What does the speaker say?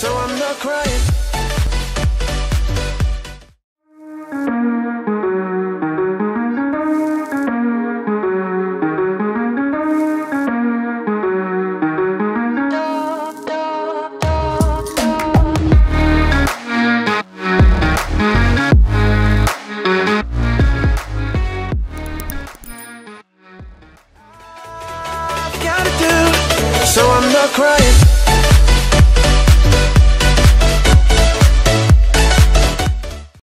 so I'm not crying. So I'm not crying